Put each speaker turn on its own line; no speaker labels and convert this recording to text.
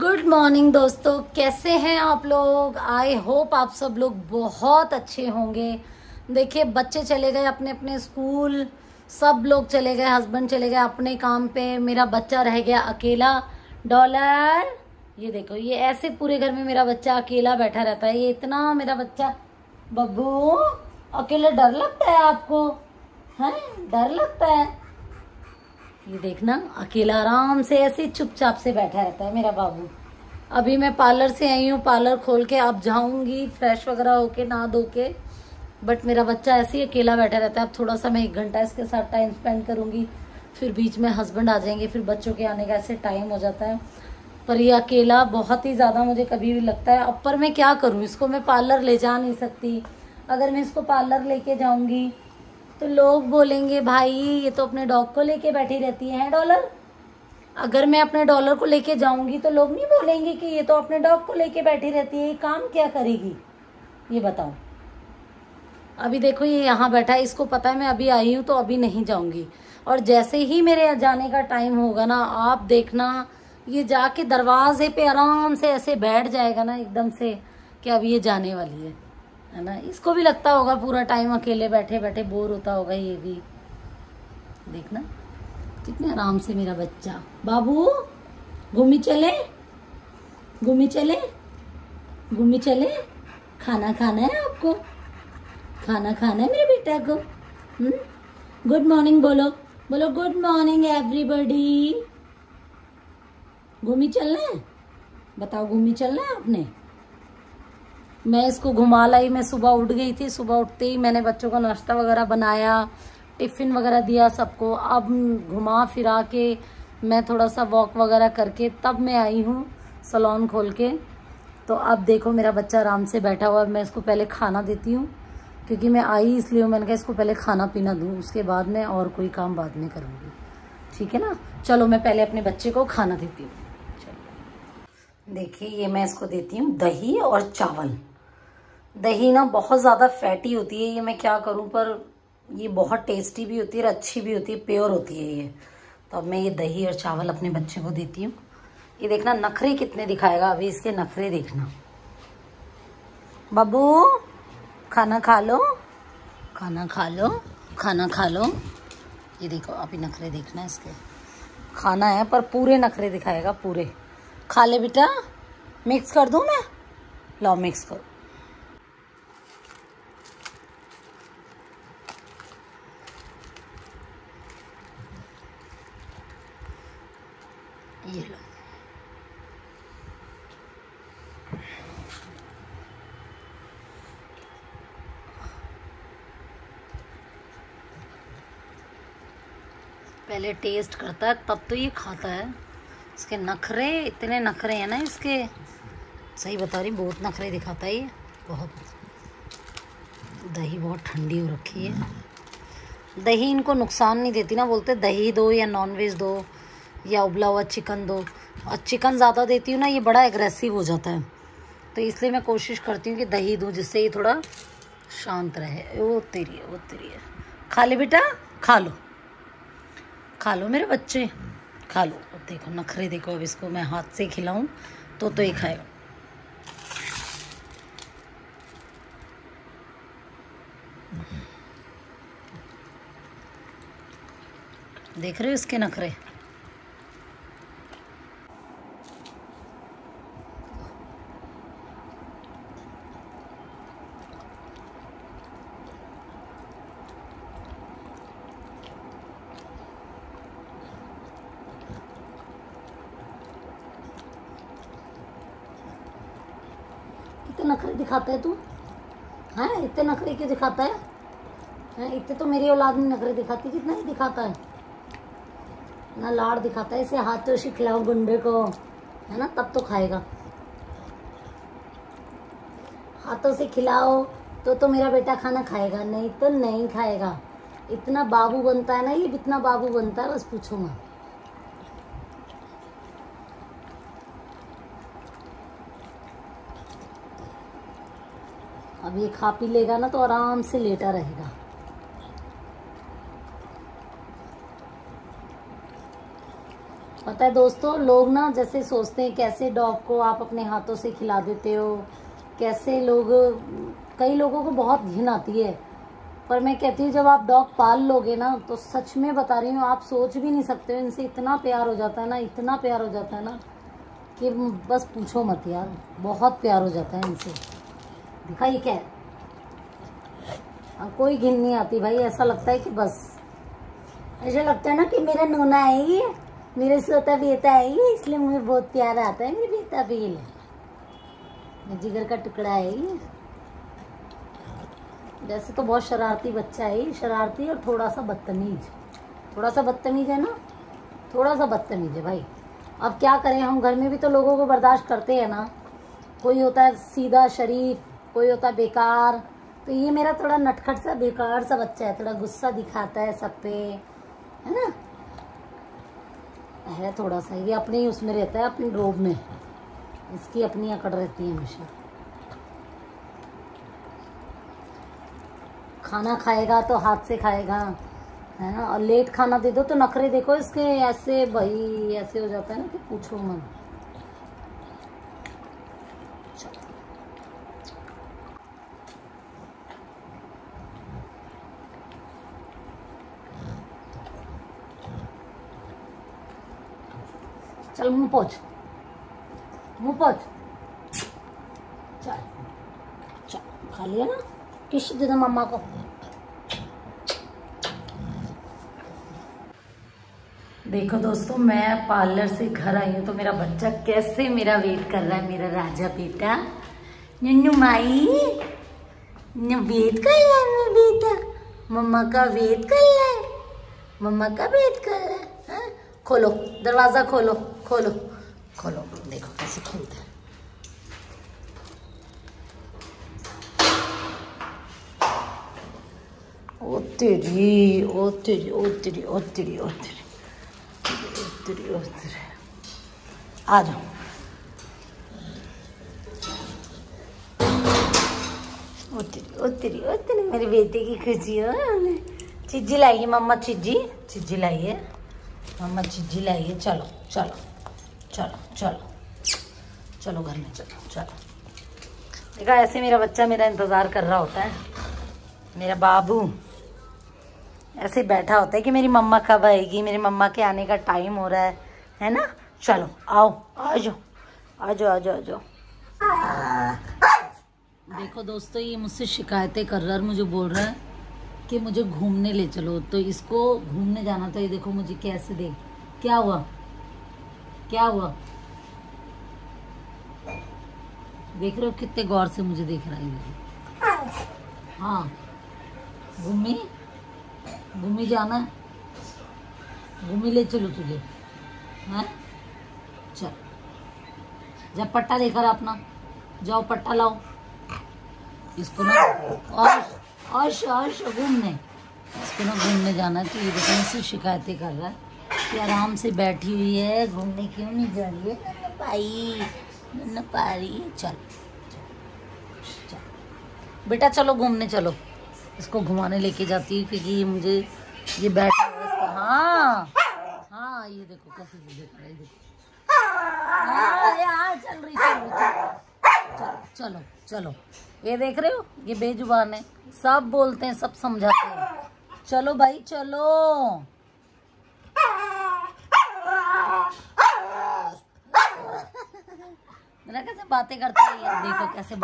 Good morning दोस्तों। कैसे हैं आप लोग? आई होप आप सब लोग बहुत अच्छे होंगे। देखिए, बच्चे चले गए अपने अपने स्कूल। सब लोग चले गए हस्बैंड चले गए अपने काम पे। मेरा बच्चा रह गया अकेला। डॉलर ये देखो, ये ऐसे पूरे घर में मेरा बच्चा अकेला बैठा रहता है। ये इतना मेरा बच्चा। बब्बू, अकेला डर लगता है आपको? है? डर लगता है। ये देखना, अकेला आराम से ऐसे चुपचाप से बैठा रहता है मेरा बाबू। अभी मैं पार्लर से आई हूँ, पार्लर खोल के अब जाऊँगी फ्रेश वगैरह होके ना धो के। बट मेरा बच्चा ऐसे ही अकेला बैठा रहता है। अब थोड़ा सा मैं एक घंटा इसके साथ टाइम स्पेंड करूँगी, फिर बीच में हस्बैंड आ जाएँगे, फिर बच्चों के आने का ऐसे टाइम हो जाता है। पर ये अकेला बहुत ही ज़्यादा मुझे कभी भी लगता है। अब पर मैं क्या करूँ? इसको मैं पार्लर ले जा नहीं सकती। अगर मैं इसको पार्लर लेके जाऊँगी तो लोग बोलेंगे, भाई, ये तो अपने डॉग को लेके बैठी रहती है डॉलर? अगर मैं अपने डॉलर को लेके जाऊँगी तो लोग नहीं बोलेंगे कि ये तो अपने डॉग को लेके बैठी रहती है, ये काम क्या करेगी? ये बताओ। अभी देखो, ये यहाँ बैठा है, इसको पता है, मैं अभी आई हूँ तो अभी नहीं जाऊँगी। और जैसे ही मेरे जाने का टाइम होगा ना, आप देखना, ये जाके दरवाजे पे आराम से ऐसे बैठ जाएगा ना, एकदम से, कि अब ये जाने वाली है। है ना? इसको भी लगता होगा पूरा टाइम अकेले बैठे बैठे बोर होता होगा ये भी। देखना, कितने आराम से मेरा बच्चा। बाबू, घूमी चले? घूमी चले? घूमी चले? खाना खाना है आपको? खाना खाना है मेरे बेटा को? गुड मॉर्निंग बोलो। बोलो गुड मॉर्निंग एवरीबॉडी घूमी चलना है? बताओ, घूमी चलना है आपने? मैं इसको घुमा लाई, मैं सुबह उठ गई थी, सुबह उठते ही मैंने बच्चों को नाश्ता वगैरह बनाया, टिफ़िन वगैरह दिया सबको। अब घुमा फिरा के मैं थोड़ा सा वॉक वगैरह करके तब मैं आई हूँ सलोन खोल के। तो अब देखो मेरा बच्चा आराम से बैठा हुआ मैं इसको पहले खाना देती हूँ, क्योंकि मैं आई इसलिए हूँ मैंने कहा इसको पहले खाना पीना दूँ, उसके बाद मैं और कोई काम बाद में करूँगी। ठीक है ना? चलो मैं पहले अपने बच्चे को खाना देती हूँ। देखिए, ये मैं इसको देती हूँ दही और चावल। दही ना बहुत ज़्यादा फैटी होती है, ये मैं क्या करूँ? पर ये बहुत टेस्टी भी होती है और अच्छी भी होती है प्योर होती है ये। तो अब मैं ये दही और चावल अपने बच्चे को देती हूँ। ये देखना नखरे कितने दिखाएगा, अभी इसके नखरे देखना। बाबू, खाना खा लो। खाना खा लो, खाना खा लो। ये देखो, अभी नखरे देखना इसके। खाना है, पर पूरे नखरे दिखाएगा, पूरे। खा ले बेटा मिक्स कर दूँ मैं? लाओ मिक्स करो। ये लो पहले टेस्ट करता है, तब तो ये खाता है। इसके नखरे, इतने नखरे हैं ना इसके। सही बता रही बहुत नखरे दिखाता है ये। बहुत। दही बहुत ठंडी हो रखी है। दही इनको नुकसान नहीं देती ना, बोलते दही दो या नॉनवेज दो। या उबला हुआ चिकन दो। और चिकन ज़्यादा देती हूँ ना, ये बड़ा एग्रेसिव हो जाता है। तो इसलिए मैं कोशिश करती हूँ कि दही दूँ, जिससे ये थोड़ा शांत रहे। वो तेरी है, वो तेरी है। खा ले बेटा, खा लो। खा लो मेरे बच्चे। खा लो। अब देखो, नखरे देखो, अब इसको मैं हाथ से खिलाऊं तो तो ये खाएगा। देख रहे हो इसके नखरे? नखरे दिखाता है तू? हैं, इतने नखरे क्यों दिखाता है? हैं, इतने तो मेरी औलाद में नखरे दिखाती कितना ही दिखाता है। ना लाड़ दिखाता है, इसे हाथों से खिलाओ गुंडे को, है ना? तब तो खाएगा। हाथों से खिलाओ तो तो मेरा बेटा खाना खाएगा, नहीं तो नहीं खाएगा। इतना बाबू बनता है ना, ये इतना बाबू बनता है, बस पूछो मत। अब ये खा पी लेगा ना तो आराम से लेटा रहेगा। पता है दोस्तों, लोग ना जैसे सोचते हैं कैसे डॉग को आप अपने हाथों से खिला देते हो, कैसे लोग, कई लोगों को बहुत घिन आती है। पर मैं कहती हूँ, जब आप डॉग पाल लोगे ना तो सच में बता रही हूँ, आप सोच भी नहीं सकते हो, इनसे इतना प्यार हो जाता है ना, इतना प्यार हो जाता है ना, कि बस पूछो मत यार, बहुत प्यार हो जाता है इनसे। दिखाई क्या है? अब कोई घिन नहीं आती भाई, ऐसा लगता है कि बस। ऐसा लगता है ना कि मेरा नूना है ये। मेरे सोता बेटा है ये इसलिए मुझे बहुत प्यार आता है, मेरे पे ये जिगर का टुकड़ा है ये। वैसे तो बहुत शरारती बच्चा है ये, शरारती और थोड़ा सा बदतमीज। थोड़ा सा बदतमीज है ना? थोड़ा सा बदतमीज है भाई। अब क्या करें, हम घर में भी तो लोगों को बर्दाश्त करते हैं ना। कोई होता है सीधा शरीफ कोई होता बेकार। तो ये मेरा थोड़ा नटखट सा बेकार सा बच्चा है, थोड़ा गुस्सा दिखाता है सब पे, है ना? है थोड़ा सा, ये अपने ही उसमें रहता है, अपनी रोब में। इसकी अपनी अकड़ रहती है हमेशा। खाना खाएगा तो हाथ से खाएगा, है ना? और लेट खाना दे दो तो नखरे देखो इसके ऐसे भाई, ऐसे हो जाता है ना कि पूछो मन चल मुँह पोछ। मुँह पोछ। चल। चल, खा लिया ना? किस दे दो मम्मा को। देखो दोस्तों, मैं पार्लर से घर आई हूँ तो मेरा बच्चा कैसे मेरा वेट कर रहा है, मेरा राजा बेटा? नन्नू माई। वेट कर रहा है मेरा बेटा। मम्मा का वेट कर रहा है। मम्मा का वेट कर रहा है हाँ? खोलो, दरवाज़ा खोलो। खोलो खोलो, देखो कैसे खोलता है। ओ तेरी ओ तेरी ओ तेरी, ओ आ जाओ। ओ तेरी, ओ मेरे बेटे की खुशी हो चिज्जी लाइए मम्मा चिज्जी चिज्जी लाइए मम्मा चिज्जी लाइए चलो चलो। चलो चलो। चलो घर में, चलो चलो। देखा, ऐसे मेरा बच्चा मेरा इंतज़ार कर रहा होता है। मेरा बाबू, ऐसे बैठा होता है कि मेरी मम्मा कब आएगी, मेरी मम्मा के आने का टाइम हो रहा है है ना? चलो, आओ, आ जाओ आ जाओ आ जाओ आ जाओ। देखो दोस्तों, ये मुझसे शिकायतें कर रहा है मुझे बोल रहा है कि मुझे घूमने ले चलो। तो इसको घूमने जाना था, ये देखो मुझे कैसे दे क्या हुआ? क्या हुआ? देख रहे हो कितने गौर से मुझे देख रहा है हाँ। घूमी घूमी जाना है। घूमी ले चलो तुझे। हैं? चल। जब पट्टा लेकर अपना। जाओ पट्टा लाओ। इसको ना और और घूमने। इसको ना घूमने जाना ये देखो से शिकायतें कर रहा है। कि आराम से बैठी हुई है, घूमने क्यों नहीं जा रही है? नन्ना पाई पा रही है, चल बेटा चलो घूमने चलो। इसको घुमाने लेके जाती हूँ क्योंकि ये मुझे, ये बैठा है हाँ हाँ ये देखो कैसे देख रहा है देखो। हाँ चल रही चल रही चलो चलो चलो। ये देख रहे हो? ये बेजुबान है। सब बोलते हैं, सब समझाते हैं। चलो भाई, चलो। मेरा कैसे बातें करते हैं देखो कैसे